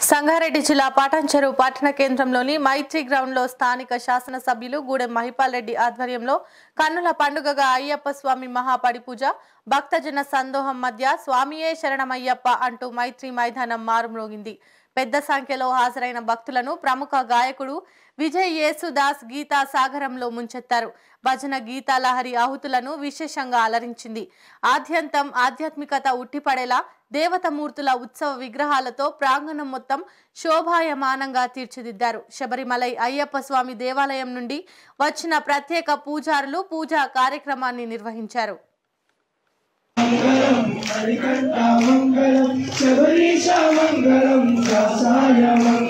సంగారెడ్డి జిల్లా పాటంచెరు పట్టణ కేంద్రంలోని మైత్రి గ్రౌండ్లో స్థానిక శాసనసభ్యులు గూడెం మహిపాల్ రెడ్డి ఆధ్వర్యంలో కన్నుల పండుగగా అయ్యప్ప స్వామి మహాపడి పూజ భక్తజన సందోహం మధ్య స్వామియే శరణమయ్యప్ప అంటూ మైత్రి మైదానం మారుమ్రోగింది. పెద్ద సంఖ్యలో హాజరైన భక్తులను ప్రముఖ గాయకుడు విజయ్ యేసుదాస్ గీతా సాగరంలో ముంచెత్తారు. భజన గీతాలహరి ఆహుతులను విశేషంగా అలరించింది. ఆద్యంతం ఆధ్యాత్మికత ఉట్టిపడేలా దేవతమూర్తుల ఉత్సవ విగ్రహాలతో ప్రాంగణం మొత్తం శోభాయమానంగా తీర్చిదిద్దారు. శబరిమలై అయ్యప్ప స్వామి దేవాలయం నుండి వచ్చిన ప్రత్యేక పూజారులు పూజా కార్యక్రమాన్ని నిర్వహించారు. मङ्गलं हरिकण्ठामङ्गलं सबलिसा मङ्गलं मङ्गलम्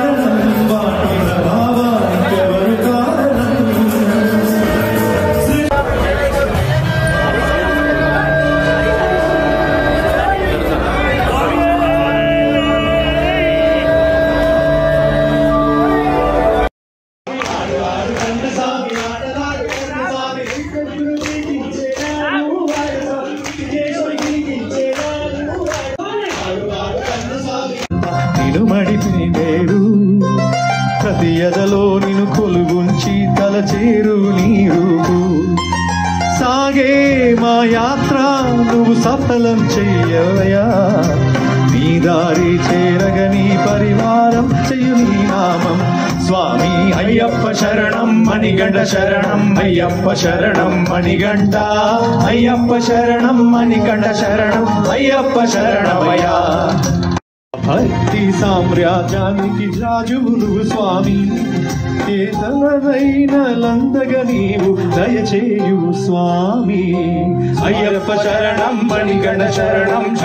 నిలుమడిపి వేరు ప్రతి ఎదలో నిన్ను కొలుగుంచి తలచేరు నీ రూపు. సాగే మా యాత్ర నువ్వు సఫలం చెయ్యవయా నీ దారి చేరగ నీ పరివారం చెయ్యు నీ నామం. స్వామి అయ్యప్ప శరణం మణిగంట శరణం అయ్యప్ప శరణం మణిగంట. అయ్యప్ప శరణం మణిగండ శరణం అయ్యప్ప శరణమయా భక్తి సామ్రాజ్యానికి రాజువు నువ్వు స్వామి. కేతనదైన లందగ నీవు దయచేయు స్వామి. అయ్యప్ప శరణం మణిగణ శరణం